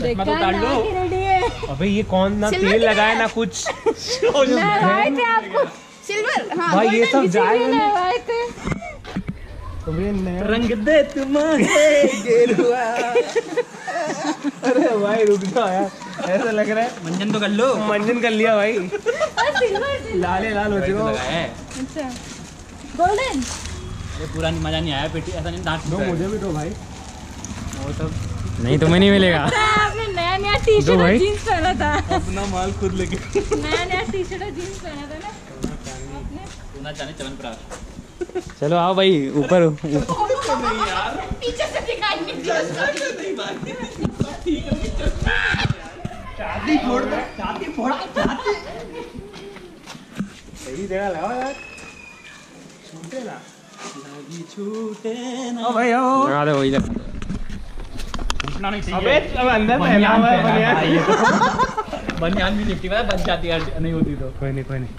देखा ना कि रेडी अबे ये कौन ना तेल की लगाए ना कुछ? आपको। सिल्वर? हाँ भाई ये सब जाए रंग दे गेरुआ अरे भाई रुक जाओ यार। ऐसा लग रहा है मंजन तो कर लो। मंजन कर लिया भाई। लाले लाल हो चुका है। अच्छा। गोल्डन अरे पूरा नहीं मज़ा नहीं आया पेटी ऐसा नहीं डांट दो मुझे भी दो भाई। वो सब नहीं तुम्हें नहीं मिलेगा। आपने नया नया टी शर्ट और जीन्स पहना था। अपना माल खुद लेके। नया नया टी शर्ट और जीन्स पहना था ना। चलो आओ भाई ऊपर। पीछे से दिखाई नहीं दिया। चांदी फोड़ दो चांदी फोड़ा चांदी सही जगह लगाओ यार। छूटे ना छूटे ओ भाई ओ वही लगा नहीं अबे चाहिए। अब अंदर पहना हुआ है बनियान। बनियान भी निपटी पता बन जाती है नहीं होती तो। कोई नहीं कोई नहीं।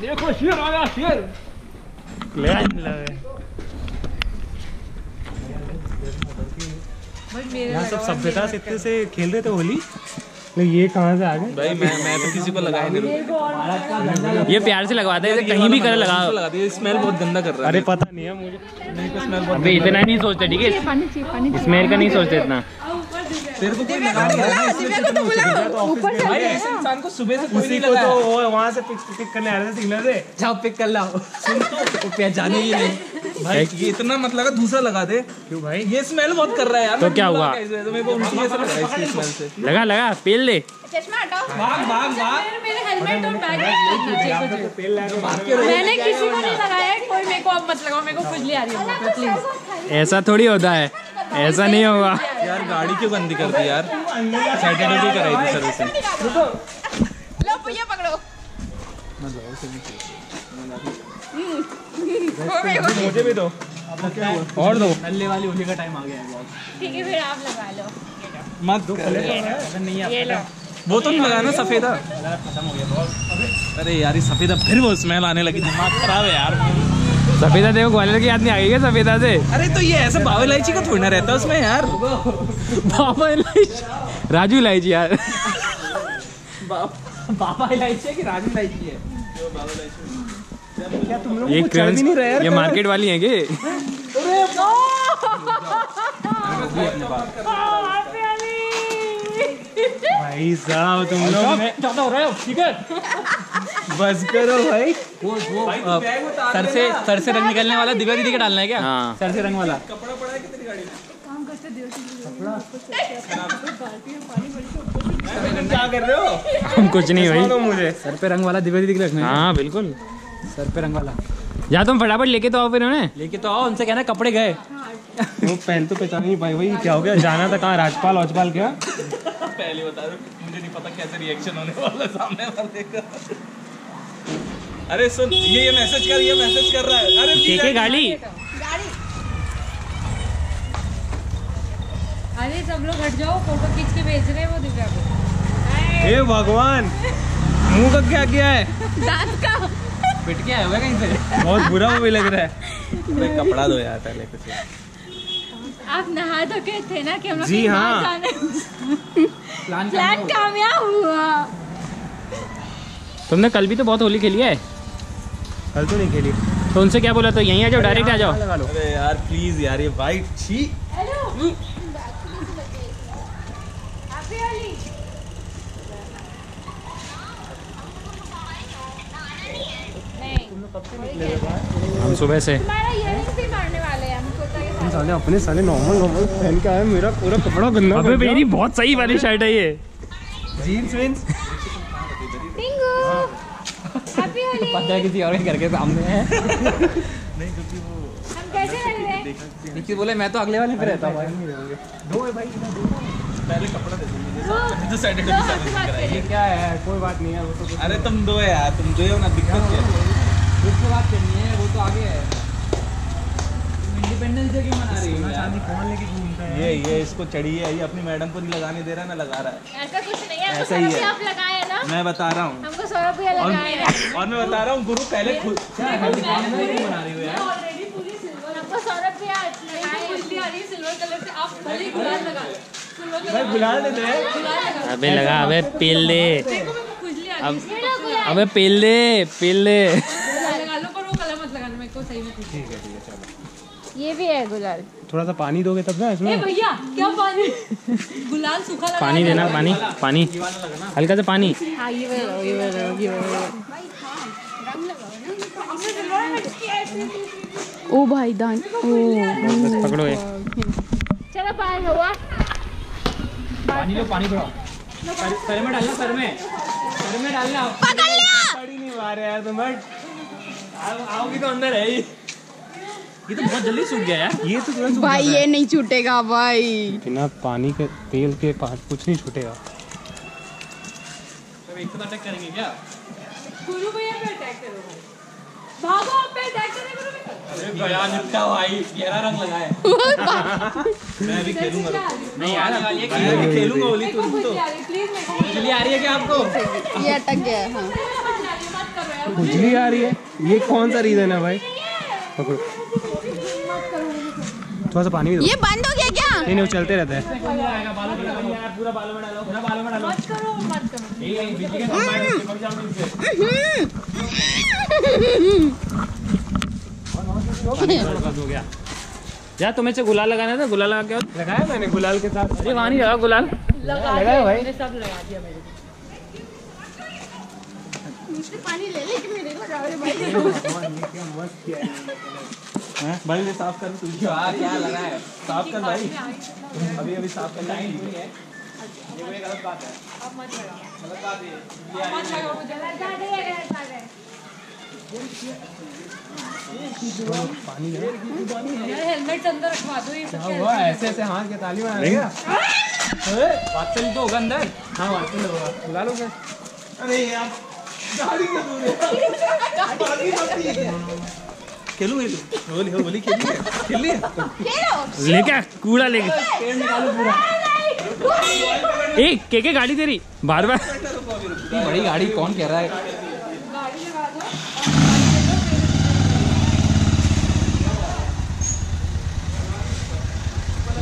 देखो शेर आ गया शेर भाई मेरे यहाँ सब सभ्यता से इतने से खेल रहे थे होली? लेकिन ये कहाँ से आ गए? भाई मैं मैं तो किसी को लगाया नहीं मेरे ये प्यार से लगवाते हैं कहीं भी लगाओ। लगा स्मेल बहुत गंदा कर रहा है। अरे पता नहीं है मुझे। नहीं को स्मेल बहुत अबे इतना नहीं सोचते ठीक है? स्मेल का नहीं सोचते इतना। तेरे को कोई लगा नहीं है इस इंसान को सुबह से कोई नहीं लगा। तो वो वहाँ से पिक पिक करने आ रहे थे सिग्नल से। जाओ पिक कर लाओ। सुन तो वो पहचाने ही नहीं। भाई ये इतना मत लगा दूसरा लगा दे। क्यों भाई? ये स्मेल बहुत कर रहा है यार तो क्या हुआ? तो मेरे को ऐसा लग स्मेल से। लगा लगा पेल दे। चश्मा हटाओ। भाग भाग भाग। मेरे मेरे हेलमेट और बैग नीचे कुछ तेल लगा मैंने किसी को नहीं लगाया कोई मेरे को अब मत लगाओ मेरे को खुजली आ रही है। प्लीज़ ऐसा थोड़ी होता है ऐसा नहीं होगा। यार गाड़ी क्यों गंदी कर दी यार? सैटरडे भी कराई थी सर्विसिंग लो भैया पकड़ो। मुझे भी दो और दो नल्ले वाली होली का टाइम आ गया है ठीक है फिर आप लगा लो मत ये लो वो तो नहीं लगा ना सफेदा अरे यार ये सफेदा फिर वो स्मेल आने लगी दिमाग खराब है यार सफेदा देखो ग्वालियर की याद नहीं आई क्या सफेदा से अरे तो ये ऐसा बाबा इलायची का थोड़ी रहता है उसमें यार बाबा इलायची राजू इलायची यार बाबा इलायची है कि राजू इलायची है क्या तुम लोग ये चढ़ भी नहीं रहे ये मार्केट वाली है के भाई साहब तुम लोग ज़्यादा हो रहा है ठीक है बस करो भाई वो वो सर से सर से रंग निकलने वाला दिव्या दीदी का डालना है क्या हाँ सर से रंग वाला क्या कर रहे हो? कुछ नहीं भाई। मुझे। सर पे रंग वाला दिव्या का रखना है हाँ बिल्कुल। सर पे रंग वाला। या तुम फटाफट लेके तो आओ फिर उन्हें। लेके तो आओ उनसे कहना कपड़े गए। वो पहन तो पहचान नहीं पाई भाई क्या हो गया? जाना था कहाँ? राजपाल वाजपाल क्या पहले बता दो मुझे नहीं पता कैसे रिएक्शन होने वाला सामने वाले का। अरे सुन ये ये मैसेज कर ये मैसेज कर रहा है। अरे ठीक है गाड़ी अरे सब लोग हट जाओ फ़ोटो खींच के भेज रहे हैं वो दिव्या को। हे भगवान मुँह का क्या किया है? दांत का। पिट के आया हुआ है कहीं से? बहुत बुरा मूवी लग रहा है। अरे कपड़ा दो यार पहले कुछ। आप नहा धो के थे ना कि हम लोग जी हाँ। बाहर जाना। प्लान प्लान कामयाब हुआ। तुमने कल भी तो बहुत होली खेली है? कल तो नहीं खेली। तो उनसे क्या बोला तो यहीं आ जाओ डायरेक्ट आ जाओ। लगा अरे यार प्लीज़ यार ये वाइट छी हेलो हैप्पी होली नहीं हम सुबह से। तुम्हारा इयरिंग्स भी मारने वाले हैं हम सोचा कि साथ- साले अपने साले नॉर्मल नॉर्मल पहन के आए मेरा पूरा कपड़ा गंदा अबे मेरी बहुत सही वाली शर्ट है ये। जीन्स वीन्स टिंगू हैप्पी होली पता है किसी और के घर के सामने है। हम कैसे लग रहे हैं? निखिल बोले मैं तो अगले वाले पे रहता हूँ जो सैटरडे दो हाथ से बात करिए क्या है? कोई बात नहीं है वो तो अरे तुम दो यार तुम दो हो ना दिक्कत क्या उससे बात करनी है वो तो आगे है। इंडिपेंडेंस डे क्यों मना रही है यार? कौन लेके घूमता है? ये ये इसको चढ़ी है ये अपनी मैडम को नहीं लगाने दे रहा ना लगा रहा है। ऐसा कुछ नहीं है ऐसा ही है। आप लगाए ना? मैं बता रहा हूँ। हमको सौ रुपया लगाए और मैं बता रहा हूँ गुरु पहले खुद रही है अबे लगा अबे पील दे अब अबे पील दे पील दे गुलाल लगा लो पर वो कलर मत लगाना मेरे को सही में खुजली ठीक है ठीक है चलो ये भी है गुलाल। थोड़ा सा पानी दोगे तब ना इसमें? भैया क्या पानी? गुलाल सूखा लगा पानी देना पानी पानी। हल्का सा पानी। हाँ ये वाला ये वाला ये वाला। ओ भाई दान। ओ बस पकड़ो ये। चलो पार हुआ पानी लो पानी थोड़ा सर में डालना सर में। सर में डालना। पकड़ लिया। पड़ नहीं पा रहे यार तुम बट आओ- आओगी तो अंदर है ही। ये तो बहुत जल्दी सूख गया यार। ये तो तुरंत सूख भाई ये नहीं छूटेगा भाई। बिना पानी के तेल के पास कुछ नहीं छूटेगा। सब एक साथ अटैक करेंगे क्या? गुरु भैया पे अटैक करो भाई। भागो आप पे अटैक करे गुरु भैया। अरे भैया निपटा भाई गहरा रंग लगा है मैं भी खेलूँगा। है? नहीं यार ये मैं भी खेलूँगा तो को तुम तो। खुजली आ रही है है क्या आपको? ये अटक गया हाँ। है खुजली आ रही है। ये कौन सा रीजन है भाई? थोड़ा सा पानी भी दो। ये बंद हो गया क्या? नहीं नहीं वो चलते रहता है। पूरा बालों में डालो पूरा बालों में डालो मत करो मत करो यही यही बिजली के खंभा चिपक जाओगे इससे। बस गया यार तुम्हें से गुलाल लगाना था? गुलाल लगा के लगाया मैंने गुलाल के साथ। अरे वहाँ नहीं लगा गुलाल। लगा लगाया भाई। सब लगा दिया मेरे भाई। भाई ने साफ़ कर तू यार क्या लगा है? साफ़ कर भाई। अभी अभी साफ़ कर टाइम नहीं है। ये कोई गलत बात है। अब मत लगाओ। गलत बात है। अब मत मुझे। लगा दे पानी है। हेलमेट अंदर रखवा दो ये सब हुआ? ऐसे ऐसे हाथ के ताली बना देगा बात तो होगा अंदर? हाँ बात होगा। बुला लो अरे यार गाड़ी में दूर है खेलू खेलू होली होली खेली है? खेली। है लेके कूड़ा लेके। ए के के गाड़ी तेरी? बार बार। इतनी बड़ी गाड़ी कौन कह रहा है? गाड़ी लगा दो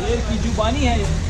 ये की जुबानी है ये।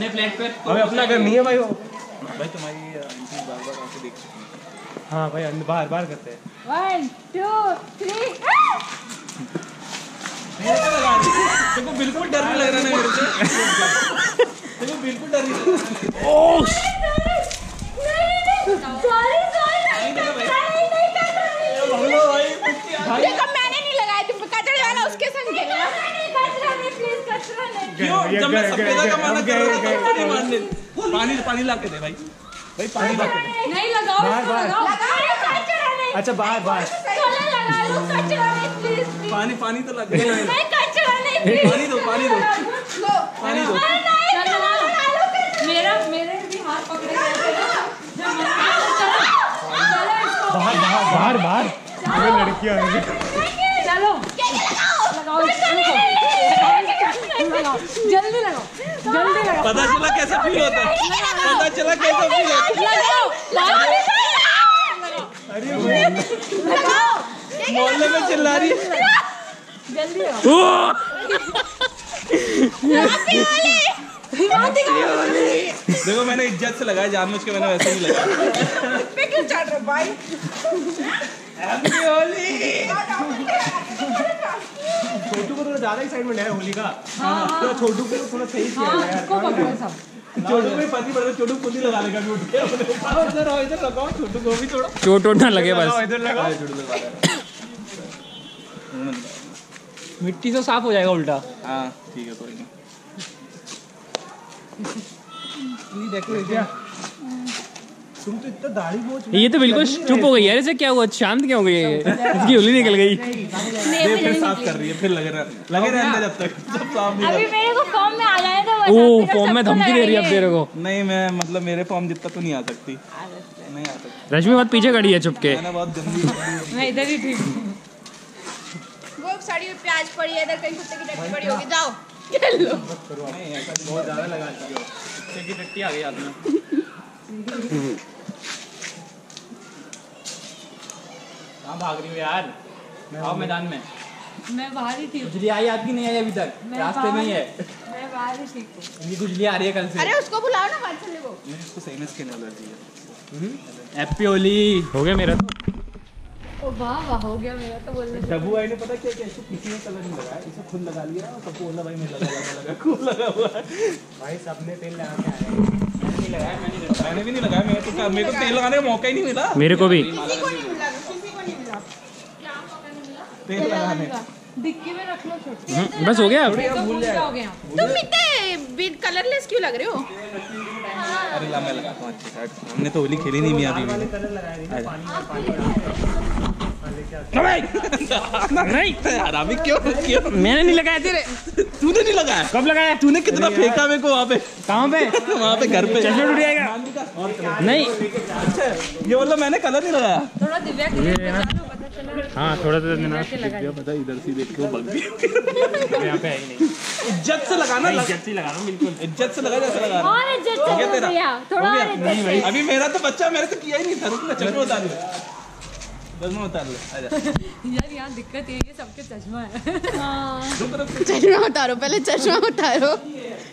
अपने प्लेट पे अबे अपना घर नहीं है भाई वो। भाई तुम्हारी आंटी बार बार आके देख सकती है। हाँ भाई अंदर बाहर बाहर करते हैं। वन टू थ्री देखो बिल्कुल डर नहीं लग रहा ना मेरे से। देखो बिल्कुल डर नहीं लग रहा। देखो मैंने नहीं लगाया तुम कचड़े वाला उसके संग खेलना जब मैं सफेदा का माना कर रहा था तब नहीं मानने पानी पानी ला के दे भाई भाई पानी ला के दे नहीं लगाओ बाहर, बाहर। अच्छा बाहर बाहर पानी पानी तो ला के पानी दो पानी दो पानी दो मेरा मेरे भी हाथ पकड़े बाहर बाहर बाहर बाहर लड़कियाँ हैं चलो लगाओ जल्दी लगाओ जल्दी लगाओ। पता चला कैसा फील होता है? पता चला कैसा फील होता लगाओ है मोहल्ले में चिल्ला रही है। जल्दी लगाओ। देखो मैंने इज़्ज़त से लगाया जानबूझ के मैंने वैसे ही लगाया। छोटू को थोड़ा ज़्यादा एक्साइटमेंट है होली का। तो छोटू को थोड़ा सही किया हाँ है यार इसको पकड़ो सब। छोटू को पति पड़ता छोटू खुद ही लगा लेगा उठ के इधर आओ इधर लगाओ छोटू को भी थोड़ा चोट ना लगे बस। इधर लगाओ। मिट्टी से साफ़ हो जाएगा उल्टा। हाँ ठीक है कोई नहीं। क्या तुम तो इतना दाढ़ी मोच ये तो बिल्कुल चुप हो गई यार इसे क्या हुआ? शांत क्यों हो गई ये? इसकी उंगली निकल गई। ये फिर साफ़ कर रही है फिर लगे रह लगे रहने जब तक जब साफ़ नहीं अभी मेरे को फॉर्म में आ जाए तो ओ फॉर्म में धमकी दे रही है अब तेरे को। नहीं मैं मतलब मेरे फॉर्म जितना तो नहीं आ सकती। नहीं आ सकती। रश्मि बहुत पीछे खड़ी है चुपके मैंने बहुत गंदी मैं इधर ही ठीक वो साड़ी में प्याज पड़ी है इधर कहीं कुत्ते की टट्टी पड़ी होगी। जाओ। लो। नहीं ऐसा बहुत ज़्यादा लगा दी हो टट्टी आ गई हाथ कहाँ भाग रही हो यार? आओ मैदान में। मैं बाहर ही ठीक हूँ आई आपकी नहीं आई अभी तक? रास्ते में ही है। मैं बाहर ही ठीक हूँ इनकी खुजली आ रही है कल से। अरे उसको बुलाओ ना बात चले को। इसको सही में स्किन एलर्जी है। हैप्पी होली हो गया मेरा तो। वाह वाह हो गया मेरा तो बोलने से। डब्बू ने पता क्या क्या इसको किसी ने कलर नहीं लगाया इसे खुद लगा लिया और सबको बोला भाई मैं लगा लगा लगा खूब लगा हुआ है। भाई सबने तेल लगा के मैंने भी नहीं लगाया मेरे को मेरे को तेल लगाने का मौका ही नहीं मिला। मेरे को भी। किसी को नहीं मिला। किसी को नहीं मिला तेल लगाने डिक्की में रख लो छोटी हम्म, बस हो गया। भूल जाओगे तुम इतने कलरलेस क्यों लग रहे हो? अरे ला मैं लगाता हूँ अच्छी साइड हमने तो होली खेली नहीं मियाँ लगाया नहीं। हरामी क्यों? क्यों? मैंने नहीं लगाया। तेरे तूने नहीं लगाया? कब लगाया? तूने कितना फेंका मेरे को वहाँ पे? कहाँ पे? वहाँ पे घर पे। चश्मा टूट जाएगा। नहीं। अच्छा ये मतलब मैंने कलर नहीं लगाया। थोड़ा दिव्या के लिए बचा लो पता चला। हाँ थोड़ा सा पता इधर से देख के वो यहाँ पे नहीं। इज़्ज़त से लगाना बिल्कुल। इज़्ज़त से लगा जैसे लगा रहा और इज़्ज़त से तेरा? इज़्ज़त से अभी मेरा तो बच्चा मैंने तो किया ही नहीं था रुक ना चश्मा उतार ले चश्मा उतार ले। यार यहाँ दिक्कत ये है कि सबके चश्मा है। हाँ। रुक चश्मा उतारो पहले चश्मा उतारो।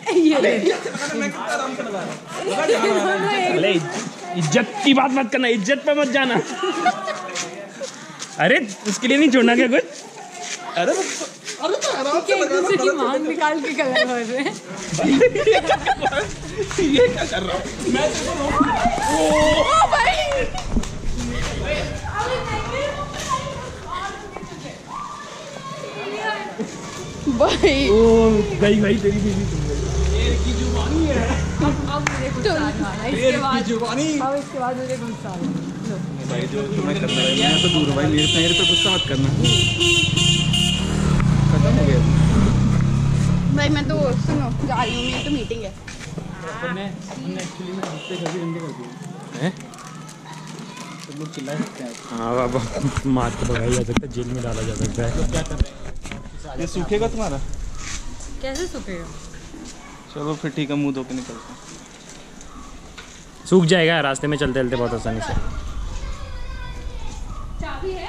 इज़्ज़त की बात मत करना इज़्ज़त पे मत जाना। अरे उसके लिए नहीं छोड़ना क्या कुछ? अरे तो- अरे तो आराम से एक दूसरे की मांग निकाल के भर रहे हैं। ये क्या कर रहा हूँ? मैं रोक ओ भाई! भाई। गई गई तेरी बीवी अब मुझे गुस्सा आ रहा है। इसके बाद जुबानी। अब इसके बाद मुझे गुस्सा आ रहा है। भाई जो है मैं तो दूर भाई मेरे पे पे गुस्सा मत करना। खत्म हो गया। भाई मैं तो सुनो जा रही हूँ मेरी तो मीटिंग है। हमने हमने एक्चुअली में हफ़्ते घर भी कर दिए। हैं? सब लोग चिल्ला सकते हैं। हाँ अब मार के भगाया जा सकता है जेल में डाला जा सकता है। क्या कर रहे हैं? ये सूखेगा तुम्हारा? कैसे सूखेगा चलो फिर ठीक है मुँह धो के निकलते हैं। सूख जाएगा रास्ते में चलते चलते बहुत आसानी से। चाबी है?